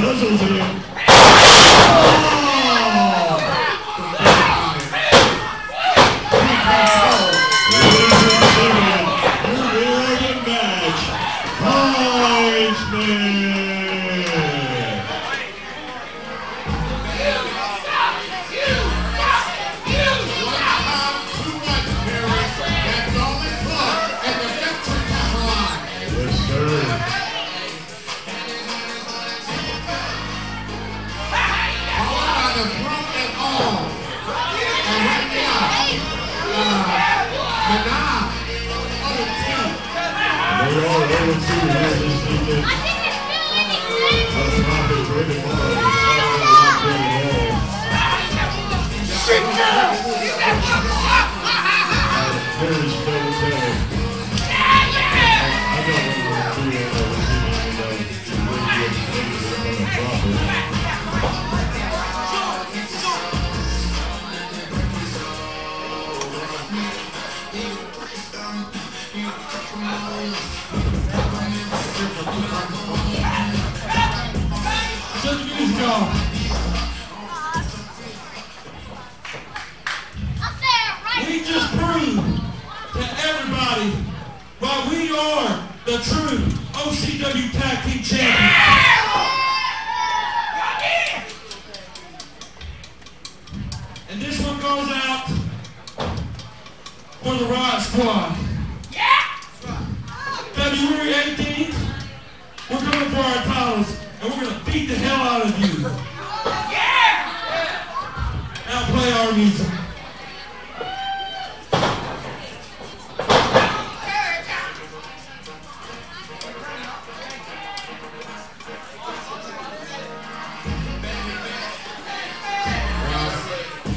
ラジオす I think it's still in Shut the music off. I'll say it right We just proved to everybody why we are the true OCW Tag Team Champions. And this one goes out for the Riot Squad. February 18th, we're coming for our titles, and we're going to beat the hell out of you. Yeah! Now play our music.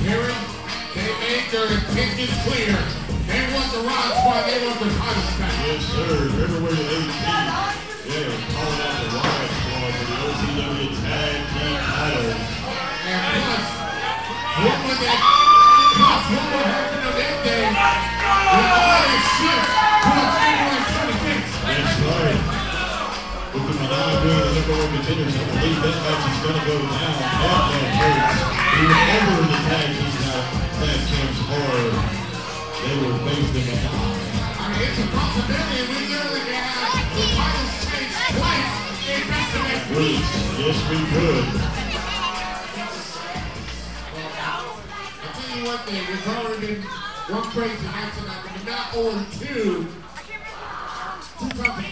Hearing, they made their intentions clear. They want the Riot Squad, they want the title back. Yes, sir. February 18th. One contenders, I believe that match is going to go down. That man hurts. Whoever the tag team are, they. I mean, it's a possibility, we literally have the titles changed twice in less than a week. Please, yes, we could. I'll tell you one thing, there's already been one crazy match tonight, but not over two. Two times